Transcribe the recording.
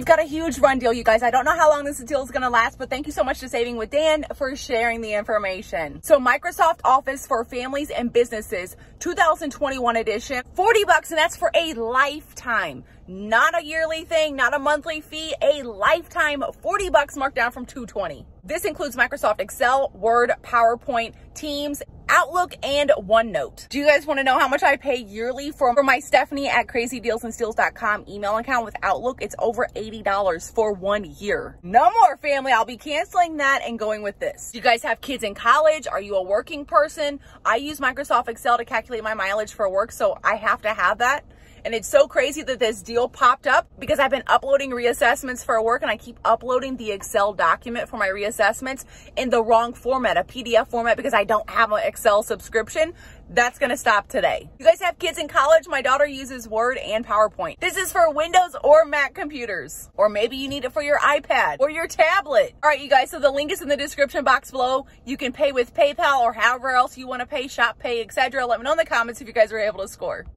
We've got a huge run deal, you guys. I don't know how long this deal is going to last, but thank you so much to Saving with Dan for sharing the information. So Microsoft Office for Families and Businesses 2021 edition, 40 bucks, and that's for a lifetime not a yearly thing, not a monthly fee, a lifetime 40 bucks marked down from 220. This includes Microsoft Excel, Word, PowerPoint, Teams, Outlook, and OneNote. Do you guys want to know how much I pay yearly for, for my Stephanie at crazydealsandsteals.com email account with Outlook? It's over $80 for one year. No more family. I'll be canceling that and going with this. Do you guys have kids in college? Are you a working person? I use Microsoft Excel to calculate my mileage for work, so I have to have that. And it's so crazy that this deal popped up because I've been uploading reassessments for work and I keep uploading the Excel document for my reassessments in the wrong format, a PDF format because I don't have an Excel subscription. That's to stop today. You guys have kids in college? My daughter uses Word and PowerPoint. This is for Windows or Mac computers. Or maybe you need it for your iPad or your tablet. All right, you guys, so the link is in the description box below. You can pay with PayPal or however else you want to pay, Shop Pay, etc. Let me know in the comments if you guys were able to score.